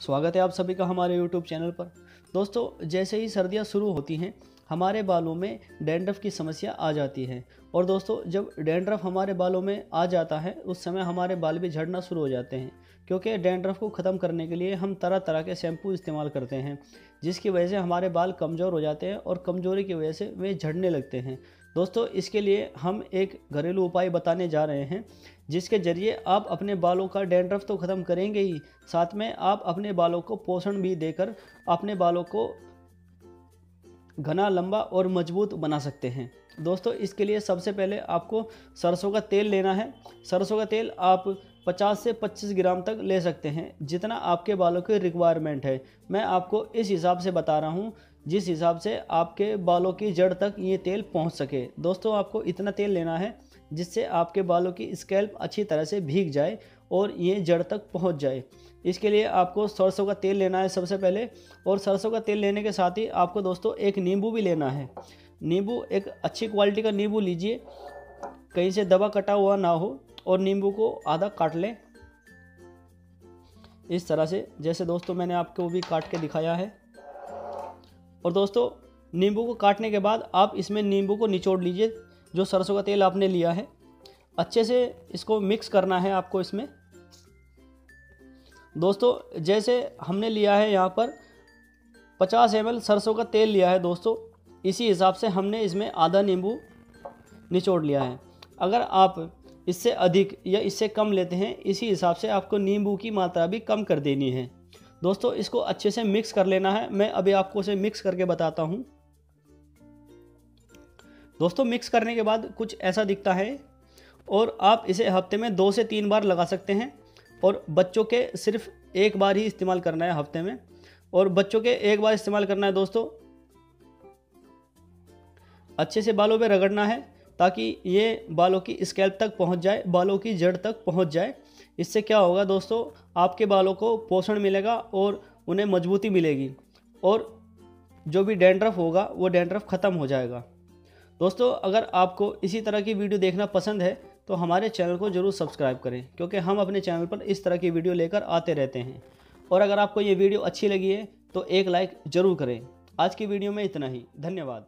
स्वागत है आप सभी का हमारे यूट्यूब चैनल पर। दोस्तों, जैसे ही सर्दियाँ शुरू होती हैं, हमारे बालों में डेंड्रफ की समस्या आ जाती है। और दोस्तों, जब डेंड्रफ हमारे बालों में आ जाता है, उस समय हमारे बाल भी झड़ना शुरू हो जाते हैं, क्योंकि डेंड्रफ को ख़त्म करने के लिए हम तरह तरह के शैम्पू इस्तेमाल करते हैं, जिसकी वजह से हमारे बाल कमज़ोर हो जाते हैं और कमज़ोरी की वजह से वे झड़ने लगते हैं। दोस्तों, इसके लिए हम एक घरेलू उपाय बताने जा रहे हैं, जिसके ज़रिए आप अपने बालों का डैंड्रफ तो ख़त्म करेंगे ही, साथ में आप अपने बालों को पोषण भी देकर अपने बालों को घना, लंबा और मज़बूत बना सकते हैं। दोस्तों, इसके लिए सबसे पहले आपको सरसों का तेल लेना है। सरसों का तेल आप 50 से 25 ग्राम तक ले सकते हैं, जितना आपके बालों की रिक्वायरमेंट है। मैं आपको इस हिसाब से बता रहा हूँ जिस हिसाब से आपके बालों की जड़ तक ये तेल पहुँच सके। दोस्तों, आपको इतना तेल लेना है जिससे आपके बालों की स्कैल्प अच्छी तरह से भीग जाए और ये जड़ तक पहुँच जाए। इसके लिए आपको सरसों का तेल लेना है सबसे पहले और सरसों का तेल लेने के साथ ही आपको दोस्तों एक नींबू भी लेना है। नींबू, एक अच्छी क्वालिटी का नींबू लीजिए। कहीं से दवा कटा हुआ ना हो और नींबू को आधा काट लें। इस तरह से, जैसे दोस्तों मैंने आपको भी काट के दिखाया है। और दोस्तों, नींबू को काटने के बाद आप इसमें नींबू को निचोड़ लीजिए, जो सरसों का तेल आपने लिया है। अच्छे से इसको मिक्स करना है आपको इसमें। दोस्तों, जैसे हमने लिया है यहाँ पर 50 एम सरसों का तेल लिया है दोस्तों, इसी हिसाब से हमने इसमें आधा नींबू निचोड़ लिया है। अगर आप इससे अधिक या इससे कम लेते हैं, इसी हिसाब से आपको नींबू की मात्रा भी कम कर देनी है। दोस्तों, इसको अच्छे से मिक्स कर लेना है। मैं अभी आपको इसे मिक्स करके बताता हूँ। दोस्तों मिक्स करने के बाद कुछ ऐसा दिखता है और आप इसे हफ़्ते में दो से तीन बार लगा सकते हैं और बच्चों के सिर्फ़ एक बार ही इस्तेमाल करना है हफ़्ते में। और बच्चों के एक बार इस्तेमाल करना है दोस्तों, अच्छे से बालों पे रगड़ना है ताकि ये बालों की स्कैल्प तक पहुँच जाए, बालों की जड़ तक पहुँच जाए। इससे क्या होगा दोस्तों, आपके बालों को पोषण मिलेगा और उन्हें मजबूती मिलेगी और जो भी डेंड्रफ होगा, वो डेंड्रफ ख़त्म हो जाएगा। दोस्तों, अगर आपको इसी तरह की वीडियो देखना पसंद है तो हमारे चैनल को ज़रूर सब्सक्राइब करें, क्योंकि हम अपने चैनल पर इस तरह की वीडियो लेकर आते रहते हैं। और अगर आपको ये वीडियो अच्छी लगी है तो एक लाइक ज़रूर करें। आज की वीडियो में इतना ही। धन्यवाद।